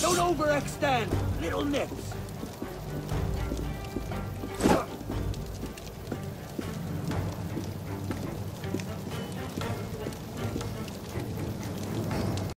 Don't overextend, Little nips!